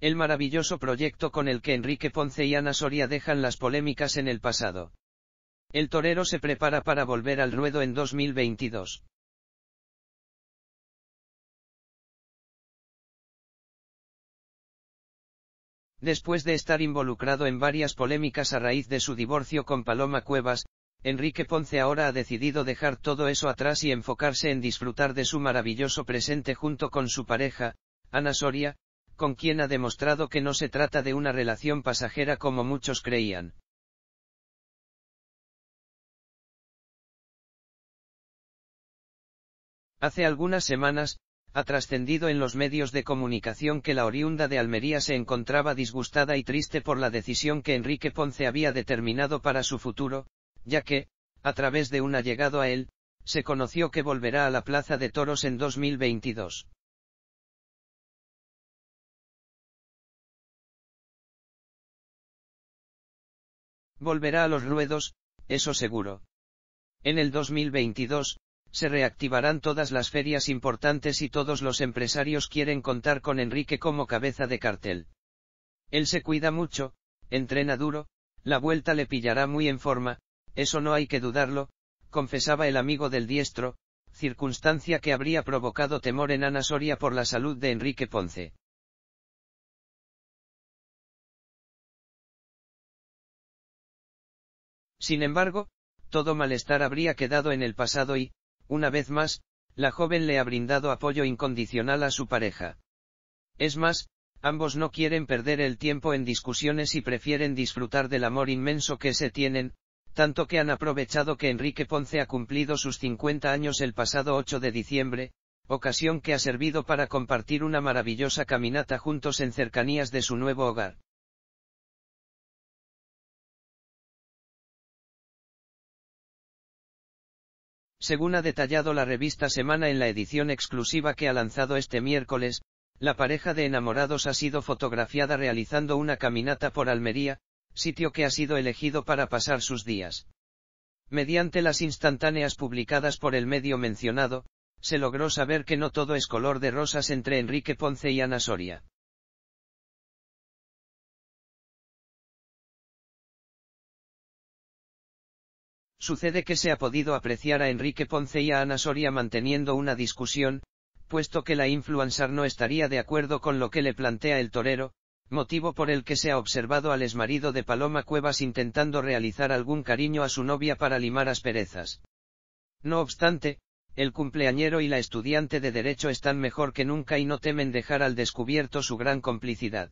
El maravilloso proyecto con el que Enrique Ponce y Ana Soria dejan las polémicas en el pasado. El torero se prepara para volver al ruedo en 2022. Después de estar involucrado en varias polémicas a raíz de su divorcio con Paloma Cuevas, Enrique Ponce ahora ha decidido dejar todo eso atrás y enfocarse en disfrutar de su maravilloso presente junto con su pareja, Ana Soria, con quien ha demostrado que no se trata de una relación pasajera como muchos creían. Hace algunas semanas, ha trascendido en los medios de comunicación que la oriunda de Almería se encontraba disgustada y triste por la decisión que Enrique Ponce había determinado para su futuro, ya que, a través de un allegado a él, se conoció que volverá a la Plaza de Toros en 2022. Volverá a los ruedos, eso seguro. En el 2022, se reactivarán todas las ferias importantes y todos los empresarios quieren contar con Enrique como cabeza de cartel. Él se cuida mucho, entrena duro, la vuelta le pillará muy en forma, eso no hay que dudarlo, confesaba el amigo del diestro, circunstancia que habría provocado temor en Ana Soria por la salud de Enrique Ponce. Sin embargo, todo malestar habría quedado en el pasado y, una vez más, la joven le ha brindado apoyo incondicional a su pareja. Es más, ambos no quieren perder el tiempo en discusiones y prefieren disfrutar del amor inmenso que se tienen, tanto que han aprovechado que Enrique Ponce ha cumplido sus 50 años el pasado 8 de diciembre, ocasión que ha servido para compartir una maravillosa caminata juntos en cercanías de su nuevo hogar. Según ha detallado la revista Semana en la edición exclusiva que ha lanzado este miércoles, la pareja de enamorados ha sido fotografiada realizando una caminata por Almería, sitio que ha sido elegido para pasar sus días. Mediante las instantáneas publicadas por el medio mencionado, se logró saber que no todo es color de rosas entre Enrique Ponce y Ana Soria. Sucede que se ha podido apreciar a Enrique Ponce y a Ana Soria manteniendo una discusión, puesto que la influencer no estaría de acuerdo con lo que le plantea el torero, motivo por el que se ha observado al exmarido de Paloma Cuevas intentando realizar algún cariño a su novia para limar asperezas. No obstante, el cumpleañero y la estudiante de derecho están mejor que nunca y no temen dejar al descubierto su gran complicidad.